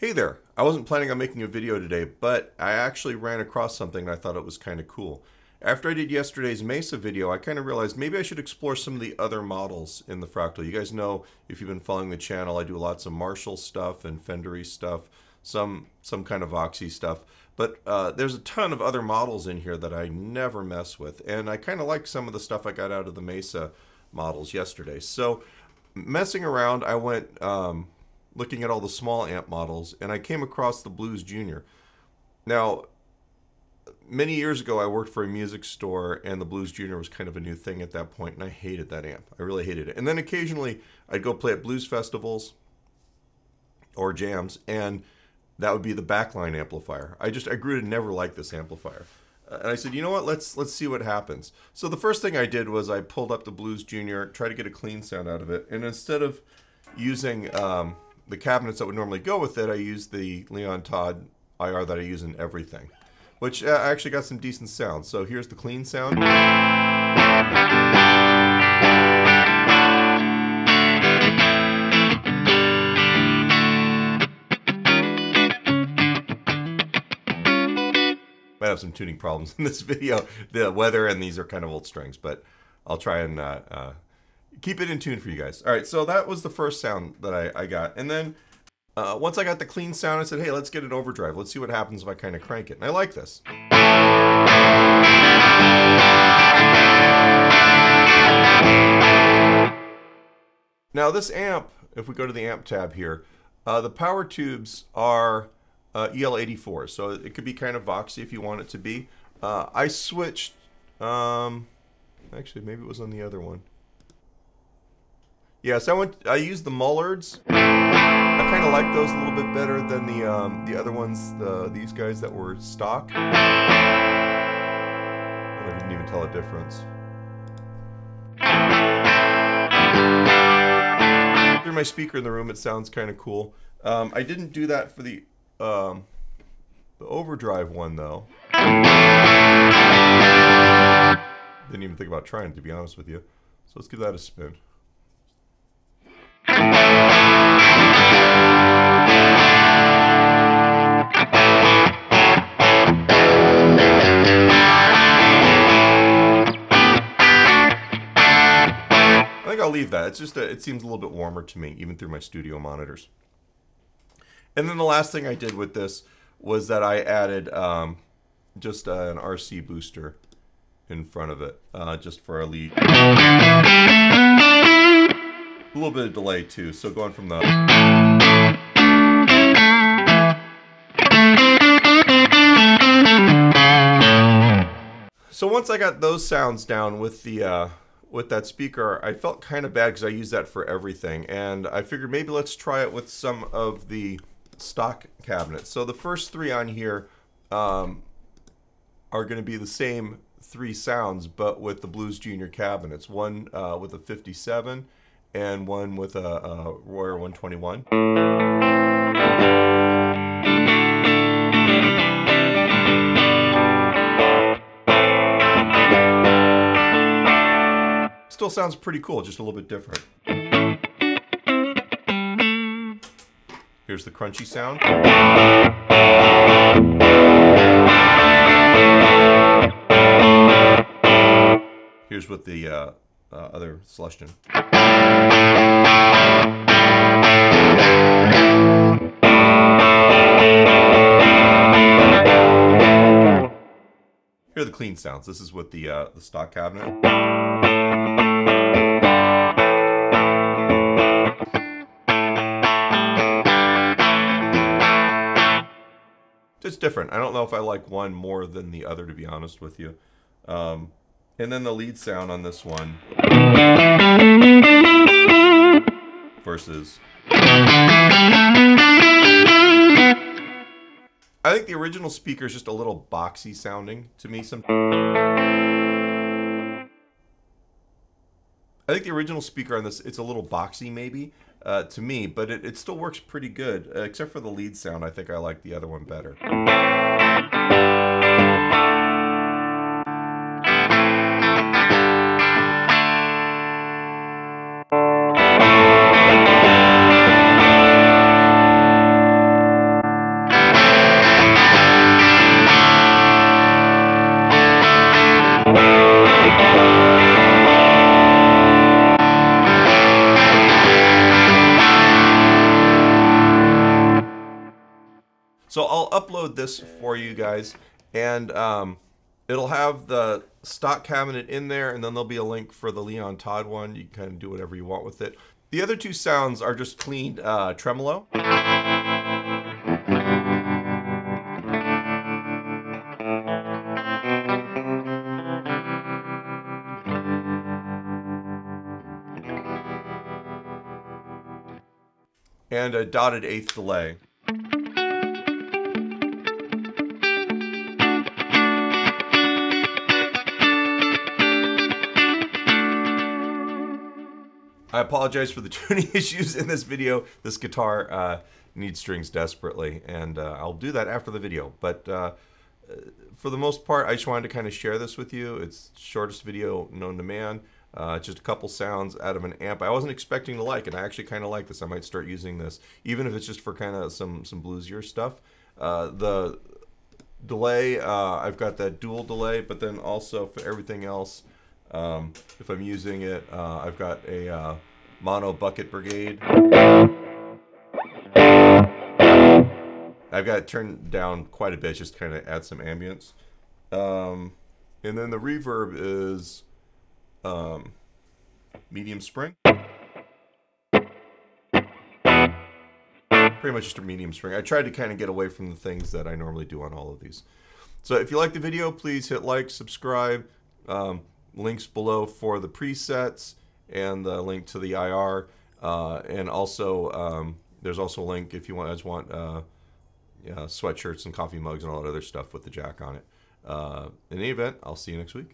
Hey there, I wasn't planning on making a video today, but I actually ran across something I thought it was kind of cool. After I did yesterday's Mesa video, I kind of realized maybe I should explore some of the other models in the Fractal. You guys know, if you've been following the channel, I do lots of Marshall stuff and Fendery stuff, some, some kind of Voxy stuff. But uh, there's a ton of other models in here that I never mess with. And I kind of like some of the stuff I got out of the Mesa models yesterday. So messing around, I went... Um, looking at all the small amp models, and I came across the Blues Junior. Now, many years ago, I worked for a music store, and the Blues Junior was kind of a new thing at that point, and I hated that amp. I really hated it. And then occasionally, I'd go play at blues festivals or jams, and that would be the backline amplifier. I just I grew to never like this amplifier. And I said, you know what? Let's let's see what happens. So the first thing I did was I pulled up the Blues Junior, tried to get a clean sound out of it, and instead of using um, the cabinets that would normally go with it, I used the Leon Todd IR that I use in everything, which uh, actually got some decent sound. So here's the clean sound. Might have some tuning problems in this video. The weather and these are kind of old strings, but I'll try and uh, uh, keep it in tune for you guys. All right, so that was the first sound that I, I got. And then uh, once I got the clean sound, I said, hey, let's get an overdrive. Let's see what happens if I kind of crank it. And I like this. Now this amp, if we go to the amp tab here, uh, the power tubes are uh, EL84, so it could be kind of voxy if you want it to be. Uh, I switched, um, actually maybe it was on the other one. Yes, I went. I used the Mullards. I kind of like those a little bit better than the um, the other ones. The these guys that were stock. I didn't even tell a difference. Through my speaker in the room, it sounds kind of cool. Um, I didn't do that for the um, the overdrive one though. Didn't even think about trying, to be honest with you. So let's give that a spin. Leave that. It's just a, it seems a little bit warmer to me, even through my studio monitors. And then the last thing I did with this was that I added um, just uh, an RC booster in front of it, uh, just for a lead. A little bit of delay too, so going from the... So once I got those sounds down with the uh, with that speaker, I felt kind of bad because I use that for everything, and I figured maybe let's try it with some of the stock cabinets. So the first three on here um, are going to be the same three sounds, but with the Blues Junior cabinets. One uh, with a 57, and one with a, a Royer 121. Still sounds pretty cool, just a little bit different. Here's the crunchy sound. Here's with the uh, uh, other Celestion. Here are the clean sounds. This is with the uh, the stock cabinet. It's different. I don't know if I like one more than the other, to be honest with you. Um, and then the lead sound on this one versus. I think the original speaker is just a little boxy sounding to me. Some. I think the original speaker on this, it's a little boxy maybe uh, to me, but it, it still works pretty good. Uh, except for the lead sound, I think I like the other one better. So I'll upload this for you guys, and um, it'll have the stock cabinet in there, and then there'll be a link for the Leon Todd one. You can kind of do whatever you want with it. The other two sounds are just clean uh, tremolo. and a dotted eighth delay. I apologize for the tuning issues in this video. This guitar uh, needs strings desperately, and uh, I'll do that after the video. But uh, for the most part, I just wanted to kind of share this with you. It's shortest video known to man. Uh, just a couple sounds out of an amp. I wasn't expecting to like it. I actually kind of like this. I might start using this, even if it's just for kind of some some bluesier stuff. Uh, the delay, uh, I've got that dual delay, but then also for everything else, um, if I'm using it, uh, I've got a uh, mono bucket brigade. I've got it turned down quite a bit, just kind of add some ambience. Um, and then the reverb is um, medium spring. Pretty much just a medium spring. I tried to kind of get away from the things that I normally do on all of these. So if you like the video, please hit like, subscribe. Um, links below for the presets and the link to the IR. Uh, and also, um, there's also a link if you want, just want uh, yeah, sweatshirts and coffee mugs and all that other stuff with the jack on it. Uh, in any event, I'll see you next week.